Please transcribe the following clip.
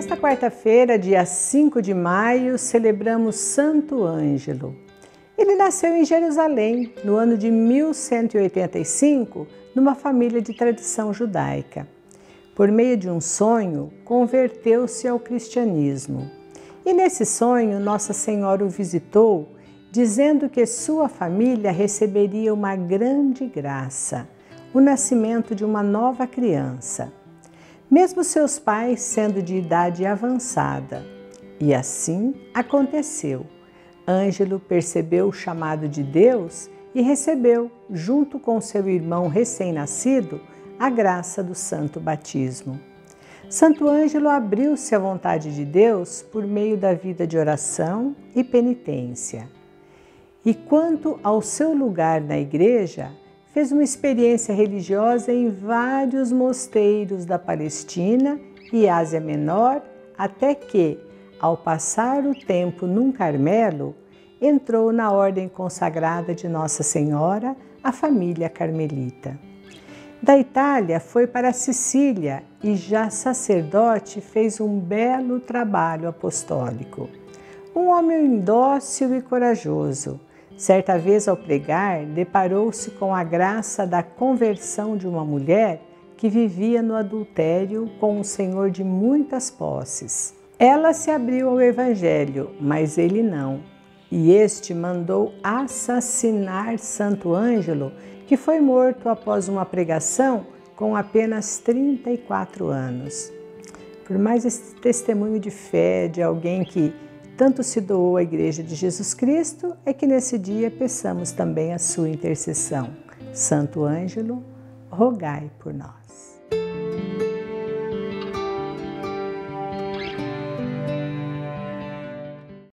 Nesta quarta-feira, dia 5 de maio, celebramos Santo Ângelo. Ele nasceu em Jerusalém no ano de 1185, numa família de tradição judaica. Por meio de um sonho, converteu-se ao cristianismo. E nesse sonho, Nossa Senhora o visitou, dizendo que sua família receberia uma grande graça, o nascimento de uma nova criança mesmo seus pais sendo de idade avançada. E assim aconteceu. Ângelo percebeu o chamado de Deus e recebeu, junto com seu irmão recém-nascido, a graça do santo batismo. Santo Ângelo abriu-se à vontade de Deus por meio da vida de oração e penitência. E quanto ao seu lugar na igreja, fez uma experiência religiosa em vários mosteiros da Palestina e Ásia Menor, até que, ao passar o tempo num Carmelo, entrou na ordem consagrada de Nossa Senhora, a família carmelita. Da Itália foi para Sicília e, já sacerdote, fez um belo trabalho apostólico. Um homem dócil e corajoso Certa vez, ao pregar, deparou-se com a graça da conversão de uma mulher que vivia no adultério com um senhor de muitas posses. Ela se abriu ao Evangelho, mas ele não. E este mandou assassinar Santo Ângelo, que foi morto após uma pregação com apenas 34 anos. Por mais esse testemunho de fé de alguém que tanto se doou à Igreja de Jesus Cristo, é que nesse dia peçamos também a sua intercessão. Santo Ângelo, rogai por nós.